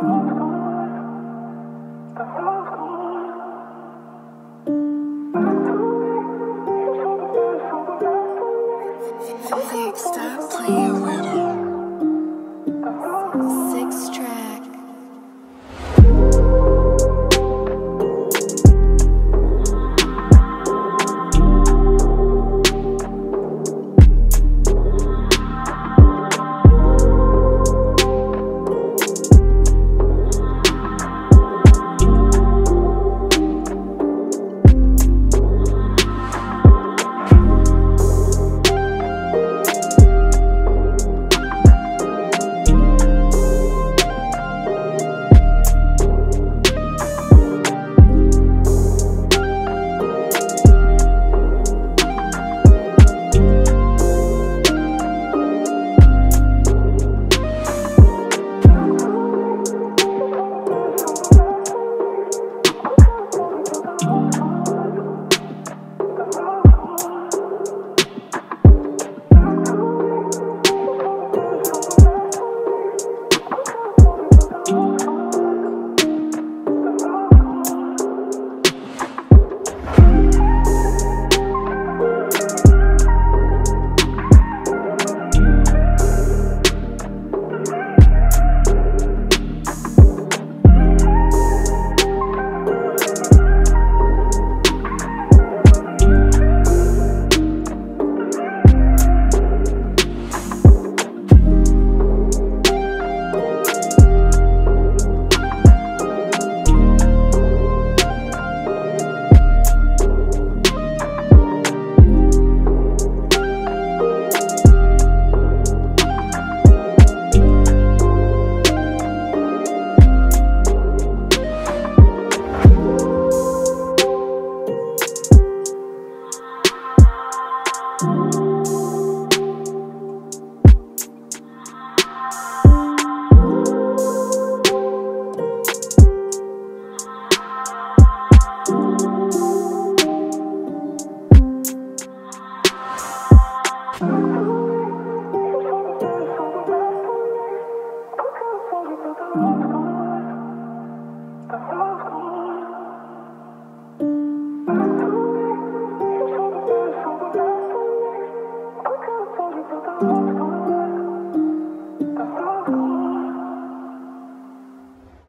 Oh. You